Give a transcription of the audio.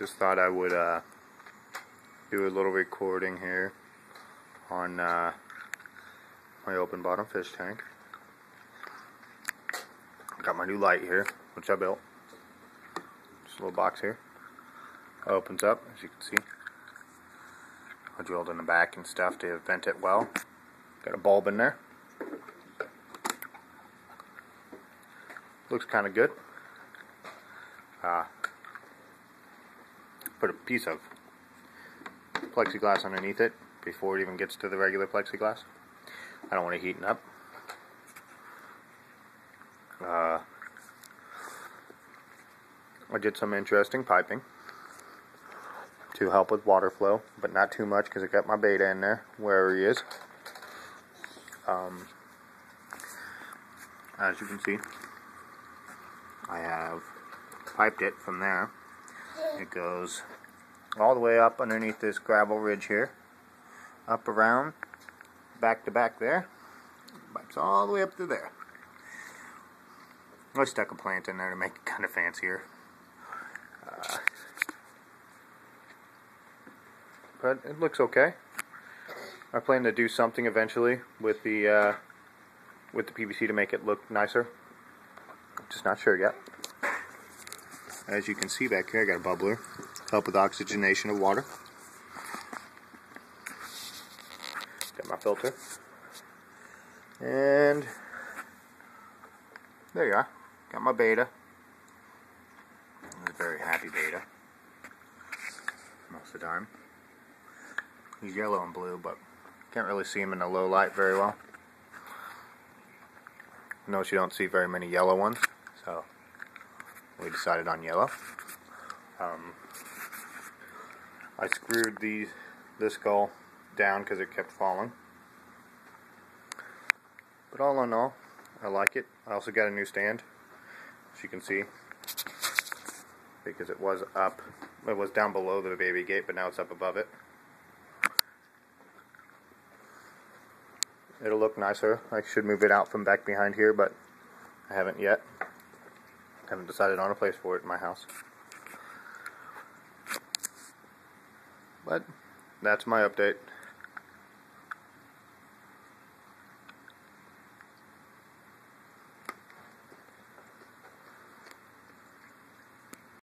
just thought I would uh, do a little recording here on uh, my open bottom fish tank. Got my new light here, which I built. Just a little box here. Opens up, as you can see. I drilled in the back and stuff to vent it well. Got a bulb in there. Looks kind of good. Uh, put a piece of plexiglass underneath it before it even gets to the regular plexiglass. I don't want to heat it up. Uh, I did some interesting piping to help with water flow, but not too much because I got my betta in there, wherever he is. Um, as you can see, I have piped it from there. It goes all the way up underneath this gravel ridge here, up around, back to back there, pipes all the way up to there. I stuck a plant in there to make it kind of fancier. Uh, but it looks okay. I plan to do something eventually with the uh, with the PVC to make it look nicer. Just not sure yet. As you can see back here, I got a bubbler to help with oxygenation of water. Got my filter. And there you are. Got my betta. A very happy betta. Most of the time. He's yellow and blue, but can't really see him in the low light very well. Notice you don't see very many yellow ones, so we decided on yellow. Um, I screwed these this gull down because it kept falling. But all in all, I like it. I also got a new stand, as you can see, because it was up, it was down below the baby gate, but now it's up above it. It'll look nicer. I should move it out from back behind here, but I haven't yet. Haven't decided on a place for it in my house. But that's my update.